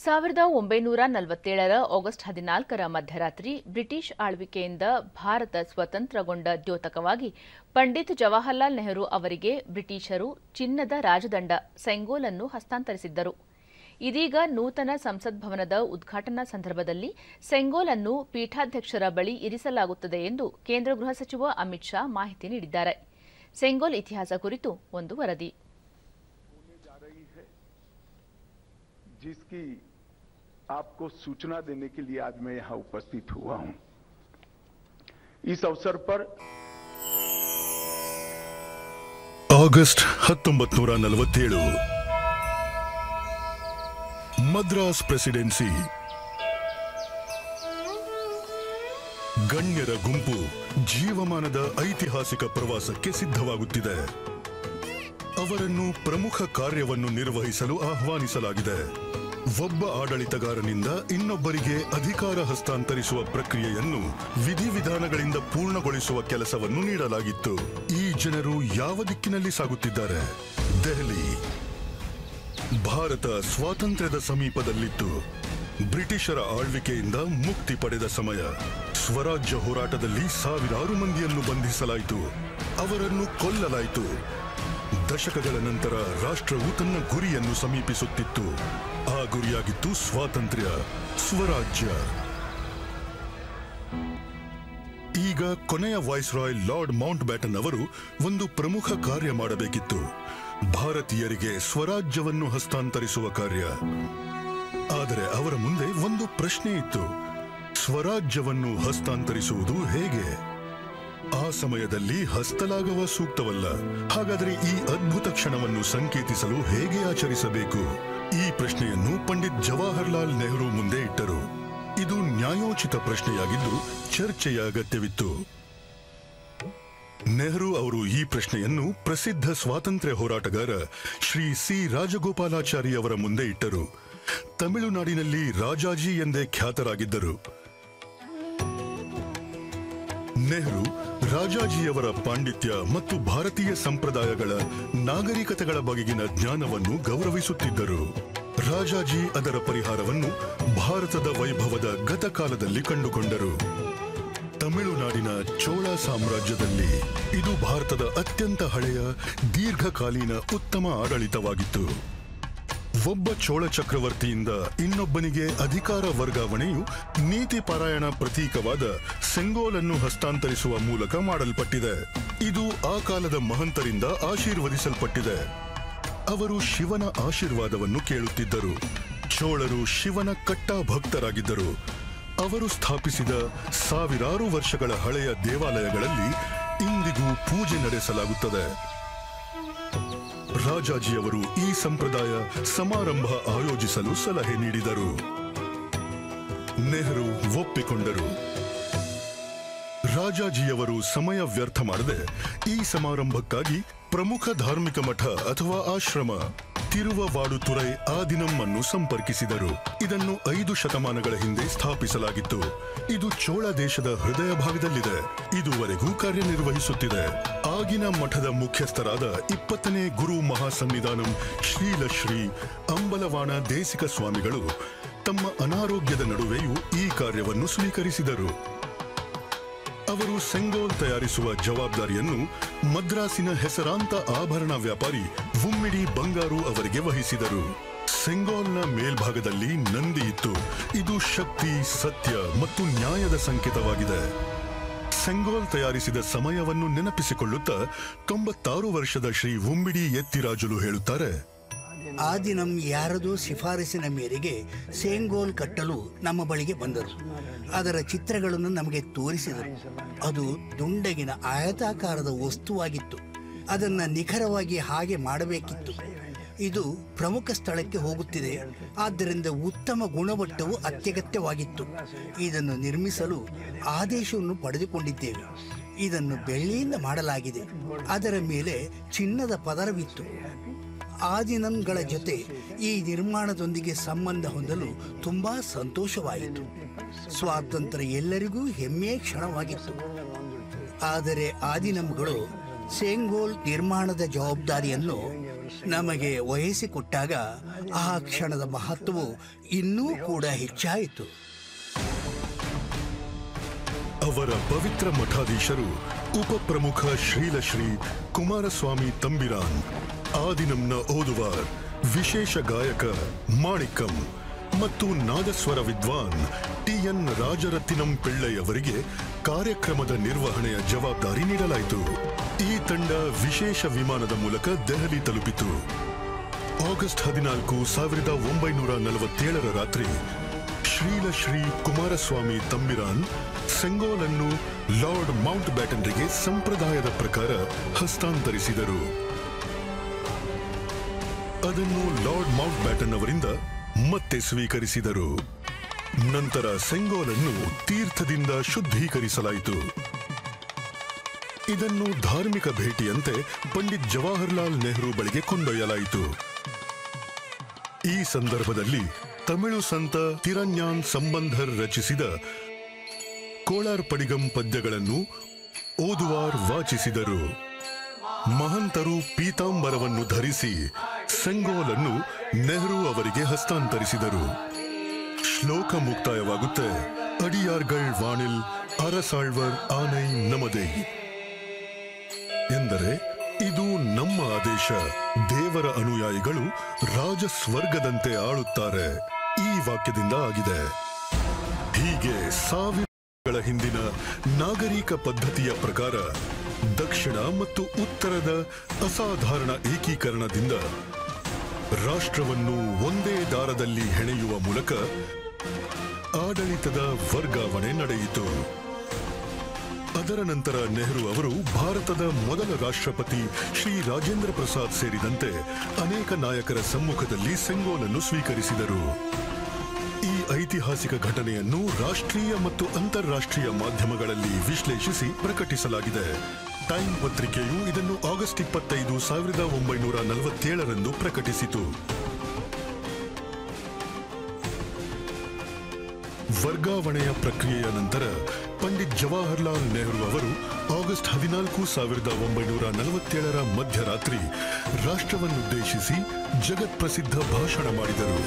ಸಾವಿರದ ಒಂಬೈನೂರ ನಲವತ್ತೇಳರ ಆಗಸ್ಟ್ ಹದಿನಾಲ್ಕರ ಮಧ್ಯರಾತ್ರಿ ಬ್ರಿಟಿಷ್ ಆಳ್ವಿಕೆಯಿಂದ ಭಾರತ ಸ್ವತಂತ್ರಗೊಂಡ ದ್ಯೋತಕವಾಗಿ ಪಂಡಿತ್ ಜವಾಹರ್ಲಾಲ್ ನೆಹರು ಅವರಿಗೆ ಬ್ರಿಟಿಷರು ಚಿನ್ನದ ರಾಜದಂಡ ಸೆಂಗೋಲನ್ನು ಹಸ್ತಾಂತರಿಸಿದ್ದರು ಇದೀಗ ನೂತನ ಸಂಸತ್ ಭವನದ ಉದ್ಘಾಟನಾ ಸಂದರ್ಭದಲ್ಲಿ ಸೆಂಗೋಲನ್ನು ಪೀಠಾಧ್ಯಕ್ಷರ ಬಳಿ ಇರಿಸಲಾಗುತ್ತದೆ ಎಂದು ಕೇಂದ್ರ ಗೃಹ ಸಚಿವ ಅಮಿತ್ ಶಾ ಮಾಹಿತಿ ನೀಡಿದ್ದಾರೆ ಸೆಂಗೋಲ್ ಇತಿಹಾಸ ಕುರಿತು ಒಂದು ವರದಿ जा रही है जिसकी आपको सूचना देने के लिए आज मैं यहां उपस्थित हुआ हूं इस अवसर पर ಆಗಸ್ಟ್ ಹತ್ತೊಂಬತ್ತು ನೂರ ನಲವತ್ತೇಳು ಮದ್ರಾಸ್ ಪ್ರೆಸಿಡೆನ್ಸಿ ಗಣ್ಯರ ಗುಂಪು ಜೀವಮಾನದ ಐತಿಹಾಸಿಕ ಪ್ರವಾಸಕ್ಕೆ ಸಿದ್ಧವಾಗುತ್ತಿದೆ ಅವರನ್ನು ಪ್ರಮುಖ ಕಾರ್ಯವನ್ನು ನಿರ್ವಹಿಸಲು ಆಹ್ವಾನಿಸಲಾಗಿದೆ ಒಬ್ಬ ಆಡಳಿತಗಾರನಿಂದ ಇನ್ನೊಬ್ಬರಿಗೆ ಅಧಿಕಾರ ಹಸ್ತಾಂತರಿಸುವ ಪ್ರಕ್ರಿಯೆಯನ್ನು ವಿಧಿವಿಧಾನಗಳಿಂದ ಪೂರ್ಣಗೊಳಿಸುವ ಕೆಲಸವನ್ನು ನೀಡಲಾಗಿತ್ತು. ಈ ಜನರು ಯಾವ ದಿಕ್ಕಿನಲ್ಲಿ ಸಾಗುತ್ತಿದ್ದಾರೆ? ದೆಹಲಿ. ಭಾರತ ಸ್ವಾತಂತ್ರ್ಯದ ಸಮೀಪದಲ್ಲಿತ್ತು. ಬ್ರಿಟಿಷರ ಆಳ್ವಿಕೆಯಿಂದ ಮುಕ್ತಿ ಪಡೆದ ಸಮಯ. ಸ್ವರಾಜ್ಯ ಹೋರಾಟದಲ್ಲಿ ಸಾವಿರಾರು ಮಂದಿಯನ್ನು ಬಂಧಿಸಲಾಯಿತು. ಅವರನ್ನು ಕೊಲ್ಲಲಾಯಿತು. ದಶಕಗಳ ನಂತರ ರಾಷ್ಟ್ರವು ತನ್ನ ಗುರಿಯನ್ನು ಸಮೀಪಿಸುತ್ತಿತ್ತು. ಆ ಗುರಿಯಾಗಿತ್ತು ಸ್ವಾತಂತ್ರ್ಯ, ಸ್ವರಾಜ್ಯ. ಈಗ ಕೊನೆಯ viceroy Lord Mount baton ಅವರು ಒಂದು ಪ್ರಮುಖ ಕಾರ್ಯ ಮಾಡಬೇಕಿತ್ತು. ಭಾರತೀಯರಿಗೆ ಸ್ವರಾಜ್ಯವನ್ನು ಹಸ್ತಾಂತರಿಸುವ ಕಾರ್ಯ. ಆದರೆ ಅವರ ಮುಂದೆ ಒಂದು ಪ್ರಶ್ನೆ ಇತ್ತು. ಸ್ವರಾಜ್ಯವನ್ನು ಹಸ್ತಾಂತರಿಸುವುದು ಹೇಗೆ? ಆ ಸಮಯದಲ್ಲಿ ಹಸ್ತಲಾಗವ ಸೂಕ್ತವಲ್ಲ. ಹಾಗಾದರೆ ಈ ಅದ್ಭುತ ಕ್ಷಣವನ್ನು ಸಂಕೇತಿಸಲು ಹೇಗೆ ಆಚರಿಸಬೇಕು? ಈ ಪ್ರಶ್ನೆಯನ್ನು ಪಂಡಿತ್ ಜವಾಹರ್ಲಾಲ್ ನೆಹರು ಮುಂದೆ ಇಟ್ಟರು. ಇದು ನ್ಯಾಯೋಚಿತ ಪ್ರಶ್ನೆಯಾಗಿದ್ದು ಚರ್ಚೆಯ ಅಗತ್ಯವಿತ್ತು. ನೆಹರು ಅವರು ಈ ಪ್ರಶ್ನೆಯನ್ನು ಪ್ರಸಿದ್ಧ ಸ್ವಾತಂತ್ರ್ಯ ಹೋರಾಟಗಾರ ಶ್ರೀ ಸಿ ರಾಜಗೋಪಾಲಾಚಾರಿ ಅವರ ಮುಂದೆ ಇಟ್ಟರು. ತಮಿಳುನಾಡಿನಲ್ಲಿ ರಾಜಾಜಿ ಎಂದೇ ಖ್ಯಾತರಾಗಿದ್ದರು. ನೆಹರು, ರಾಜಾಜಿಯವರ ಪಾಂಡಿತ್ಯ ಮತ್ತು ಭಾರತೀಯ ಸಂಪ್ರದಾಯಗಳ ನಾಗರಿಕತೆಗಳ ಬಗೆಗಿನ ಜ್ಞಾನವನ್ನು ಗೌರವಿಸುತ್ತಿದ್ದರು. ರಾಜಾಜಿ ಅದರ ಪರಿಹಾರವನ್ನು ಭಾರತದ ವೈಭವದ ಗತಕಾಲದಲ್ಲಿ ಕಂಡುಕೊಂಡರು. ತಮಿಳುನಾಡಿನ ಚೋಳ ಸಾಮ್ರಾಜ್ಯದಲ್ಲಿ ಇದು ಭಾರತದ ಅತ್ಯಂತ ಹಳೆಯ ದೀರ್ಘಕಾಲೀನ ಉತ್ತಮ ಆಡಳಿತವಾಗಿತ್ತು. ಒಬ್ಬ ಚೋಳ ಚಕ್ರವರ್ತಿಯಿಂದ ಇನ್ನೊಬ್ಬನಿಗೆ ಅಧಿಕಾರ ವರ್ಗಾವಣೆಯು ನೀತಿ ಪಾರಾಯಣ ಪ್ರತೀಕವಾದ ಸೆಂಗೋಲನ್ನು ಹಸ್ತಾಂತರಿಸುವ ಮೂಲಕ ಮಾಡಲ್ಪಟ್ಟಿದೆ. ಇದು ಆ ಕಾಲದ ಮಹಂತರಿಂದ ಆಶೀರ್ವದಿಸಲ್ಪಟ್ಟಿದೆ. ಅವರು ಶಿವನ ಆಶೀರ್ವಾದವನ್ನು ಕೇಳುತ್ತಿದ್ದರು. ಚೋಳರು ಶಿವನ ಕಟ್ಟ ಭಕ್ತರಾಗಿದ್ದರು ಅವರು ಸ್ಥಾಪಿಸಿದ ಸಾವಿರಾರು ವರ್ಷಗಳ ಹಳೆಯ ದೇವಾಲಯಗಳಲ್ಲಿ ಇಂದಿಗೂ ಪೂಜೆ ನಡೆಸಲಾಗುತ್ತದೆ. ರಾಜಾಜಿಯವರು ಈ ಸಂಪ್ರದಾಯ ಸಮಾರಂಭ ಆಯೋಜಿಸಲು ಸಲಹೆ ನೀಡಿದರು. ನೆಹರು ಒಪ್ಪಿಕೊಂಡರು. ರಾಜಾಜಿಯವರು ಸಮಯ ವ್ಯರ್ಥ ಮಾಡದೆ ಈ ಸಮಾರಂಭಕ್ಕಾಗಿ ಪ್ರಮುಖ ಧಾರ್ಮಿಕ ಮಠ ಅಥವಾ ಆಶ್ರಮ ತಿರುವವಾಡುತುರೈ ದಿನಮ್ಮನ್ನು ಸಂಪರ್ಕಿಸಿದರು. ಇದನ್ನು ಐದು ಶತಮಾನಗಳ ಹಿಂದೆ ಸ್ಥಾಪಿಸಲಾಗಿತ್ತು. ಇದು ಚೋಳ ದೇಶದ ಹೃದಯ ಭಾಗದಲ್ಲಿದೆ. ಇದುವರೆಗೂ ಕಾರ್ಯನಿರ್ವಹಿಸುತ್ತಿದೆ. ಆಗಿನ ಮಠದ ಮುಖ್ಯಸ್ಥರಾದ ಇಪ್ಪತ್ತನೇ ಗುರು ಮಹಾಸನ್ನಿಧಾನಂ ಶ್ರೀಲಶ್ರೀ ಅಂಬಲವಾಣ ದೇಸಿಕ ಸ್ವಾಮಿಗಳು ತಮ್ಮ ಅನಾರೋಗ್ಯದ ನಡುವೆಯೂ ಈ ಕಾರ್ಯವನ್ನು ಸ್ವೀಕರಿಸಿದರು. ಅವರು ಸೆಂಗೋಲ್ ತಯಾರಿಸುವ ಜವಾಬ್ದಾರಿಯನ್ನು ಮದ್ರಾಸಿನ ಹೆಸರಾಂತ ಆಭರಣ ವ್ಯಾಪಾರಿ ಹುಮ್ಮಿಡಿ ಬಂಗಾರು ಅವರಿಗೆ ವಹಿಸಿದರು. ಸೆಂಗೋಲ್ನ ಮೇಲ್ಭಾಗದಲ್ಲಿ ನಂದಿ ಇತ್ತು. ಇದು ಶಕ್ತಿ, ಸತ್ಯ ಮತ್ತು ನ್ಯಾಯದ ಸಂಕೇತವಾಗಿದೆ. ಸೆಂಗೋಲ್ ತಯಾರಿಸಿದ ಸಮಯವನ್ನು ನೆನಪಿಸಿಕೊಳ್ಳುತ್ತಾ ತೊಂಬತ್ತಾರು ವರ್ಷದ ಶ್ರೀ ಉಂಬಿಡಿ ಎತ್ತಿರಾಜುಲು ಹೇಳುತ್ತಾರೆ. ಆ ದಿನ ಯಾರದೋ ಶಿಫಾರಸಿನ ಮೇರೆಗೆ ಸೇಂಗೋಲ್ ಕಟ್ಟಲು ನಮ್ಮ ಬಳಿಗೆ ಬಂದರು. ಅದರ ಚಿತ್ರಗಳನ್ನು ನಮಗೆ ತೋರಿಸಿದರು. ಅದು ದುಂಡಗಿನ ಆಯತಾಕಾರದ ವಸ್ತುವಾಗಿತ್ತು. ಅದನ್ನು ನಿಖರವಾಗಿ ಹಾಗೆ ಮಾಡಬೇಕಿತ್ತು. ಇದು ಪ್ರಮುಖ ಸ್ಥಳಕ್ಕೆ ಹೋಗುತ್ತಿದೆ. ಆದ್ದರಿಂದ ಉತ್ತಮ ಗುಣಮಟ್ಟವು ಅತ್ಯಗತ್ಯವಾಗಿತ್ತು. ಇದನ್ನು ನಿರ್ಮಿಸಲು ಆದೇಶವನ್ನು ಪಡೆದುಕೊಂಡಿದ್ದೇವೆ. ಇದನ್ನು ಬೆಳ್ಳಿಯಿಂದ ಮಾಡಲಾಗಿದೆ. ಅದರ ಮೇಲೆ ಚಿನ್ನದ ಪದರವಿತ್ತು. ಆದಿನಂಗಳ ಜೊತೆ ಈ ನಿರ್ಮಾಣದೊಂದಿಗೆ ಸಂಬಂಧ ಹೊಂದಲು ತುಂಬಾ ಸಂತೋಷವಾಯಿತು. ಸ್ವಾತಂತ್ರ್ಯ ಎಲ್ಲರಿಗೂ ಹೆಮ್ಮೆಯ ಕ್ಷಣವಾಗಿತ್ತು. ಆದರೆ ಆದಿನಂಗಳು ಸೇಂಗೋಲ್ ನಿರ್ಮಾಣದ ಜವಾಬ್ದಾರಿಯನ್ನು ನಮಗೆ ವಯಸ್ಸಿಕೊಟ್ಟಾಗ ಆ ಕ್ಷಣದ ಮಹತ್ವವು ಇನ್ನೂ ಕೂಡ ಹೆಚ್ಚಾಯಿತು. ಅವರ ಪವಿತ್ರ ಮಠಾಧೀಶರು ಉಪ ಪ್ರಮುಖ ಶ್ರೀಲಶ್ರೀ ಕುಮಾರಸ್ವಾಮಿ ತಂಬಿರಾನ್ ಆದಿನಂನ ಓದುವಾರ್ ವಿಶೇಷ ಗಾಯಕ ಮಾಣಿಕಂ ಮತ್ತು ನಾದಸ್ವರ ವಿದ್ವಾನ್ ಟಿಎನ್ ರಾಜರತ್ತಿನಂ ಪಿಳ್ಳೈ ಅವರಿಗೆ ಕಾರ್ಯಕ್ರಮದ ನಿರ್ವಹಣೆಯ ಜವಾಬ್ದಾರಿ ನೀಡಲಾಯಿತು. ಈ ತಂಡ ವಿಶೇಷ ವಿಮಾನದ ಮೂಲಕ ದೆಹಲಿ ತಲುಪಿತು. ಆಗಸ್ಟ್ ಹದಿನಾಲ್ಕು ಸಾವಿರದ ಒಂಬೈನೂರ ನಲವತ್ತೇಳರ ರಾತ್ರಿ ಶ್ರೀಲಶ್ರೀ ಕುಮಾರಸ್ವಾಮಿ ತಂಬಿರಾನ್ ಸೆಂಗೋಲನ್ನು ಲಾರ್ಡ್ ಮೌಂಟ್ ಬ್ಯಾಟನ್ರಿಗೆ ಸಂಪ್ರದಾಯದ ಪ್ರಕಾರ ಹಸ್ತಾಂತರಿಸಿದರು. ಅದನ್ನು ಲಾರ್ಡ್ ಮೌಂಟ್ ಬ್ಯಾಟನ್ ಅವರಿಂದ ಮತ್ತೆ ಸ್ವೀಕರಿಸಿದರು. ನಂತರ ಸೆಂಗೋಲನ್ನು ತೀರ್ಥದಿಂದ ಶುದ್ಧೀಕರಿಸಲಾಯಿತು. ಇದನ್ನು ಧಾರ್ಮಿಕ ಭೇಟಿಯಂತೆ ಪಂಡಿತ್ ಜವಾಹರ್ಲಾಲ್ ನೆಹರು ಬಳಿಗೆ ಕೊಂಡೊಯ್ಯಲಾಯಿತು. ಈ ಸಂದರ್ಭದಲ್ಲಿ ತಮಿಳು ಸಂತ ತಿರನ್ಯಾನ್ ಸಂಬಂಧರ್ ರಚಿಸಿದ ಕೋಳಾರ್ ಪಡಿಗಂ ಪದ್ಯಗಳನ್ನು ಓದುವಾರ್ ವಾಚಿಸಿದರು. ಮಹಂತರು ಪೀತಾಂಬರವನ್ನು ಧರಿಸಿ ಸೆಂಗೋಲನ್ನು ನೆಹರು ಅವರಿಗೆ ಹಸ್ತಾಂತರಿಸಿದರು. ಶ್ಲೋಕ ಮುಕ್ತಾಯವಾಗುತ್ತೆ. ಅಡಿಯಾರ್ಗಳ್ ವಾಣಿಲ್ ಅರಸಾಳ್ವರ್ ಆನೈ ನಮದೇ. ಎಂದರೆ, ಇದು ನಮ್ಮ ಆದೇಶ. ದೇವರ ಅನುಯಾಯಿಗಳು ರಾಜ ಸ್ವರ್ಗದಂತೆ ಆಳುತ್ತಾರೆ. ಈ ವಾಕ್ಯದಿಂದ ಆಗಿದೆ. ಹೀಗೆ ಸಾವಿರಗಳ ಹಿಂದಿನ ನಾಗರಿಕ ಪದ್ಧತಿಯ ಪ್ರಕಾರ ದಕ್ಷಿಣ ಮತ್ತು ಉತ್ತರದ ಅಸಾಧಾರಣ ಏಕೀಕರಣದಿಂದ ರಾಷ್ಟ್ರವನ್ನು ಒಂದೇ ದಾರದಲ್ಲಿ ಹೆಣೆಯುವ ಮೂಲಕ ಆಡಳಿತದ ವರ್ಗಾವಣೆ ನಡೆಯಿತು. ಅದರ ನಂತರ ನೆಹರು ಅವರು ಭಾರತದ ಮೊದಲ ರಾಷ್ಟ್ರಪತಿ ಶ್ರೀ ರಾಜೇಂದ್ರ ಪ್ರಸಾದ್ ಸೇರಿದಂತೆ ಅನೇಕ ನಾಯಕರ ಸಮ್ಮುಖದಲ್ಲಿ ಸೆಂಗೋಲನ್ನು ಸ್ವೀಕರಿಸಿದರು. ಈ ಐತಿಹಾಸಿಕ ಘಟನೆಯನ್ನು ರಾಷ್ಟ್ರೀಯ ಮತ್ತು ಅಂತಾರಾಷ್ಟ್ರೀಯ ಮಾಧ್ಯಮಗಳಲ್ಲಿ ವಿಶ್ಲೇಷಿಸಿ ಪ್ರಕಟಿಸಲಾಗಿದೆ. ಟೈಮ್ ಪತ್ರಿಕೆಯು ಇದನ್ನು ಆಗಸ್ಟ್ ಇಪ್ಪತ್ತೈದು ಸಾವಿರದ ಒಂಬೈನೂರ ನಲವತ್ತೇಳರಂದು ಪ್ರಕಟಿಸಿತು. ವರ್ಗಾವಣೆಯ ಪ್ರಕ್ರಿಯೆಯ ನಂತರ ಪಂಡಿತ್ ಜವಾಹರ್ಲಾಲ್ ನೆಹರು ಅವರು ಆಗಸ್ಟ್ ಹದಿನಾಲ್ಕು ಸಾವಿರದ ಒಂಬೈನೂರ ನಲವತ್ತೇಳರ ಮಧ್ಯರಾತ್ರಿ ರಾಷ್ಟ್ರವನ್ನುದ್ದೇಶಿಸಿ ಜಗತ್ಪ್ರಸಿದ್ಧ ಭಾಷಣ ಮಾಡಿದರು.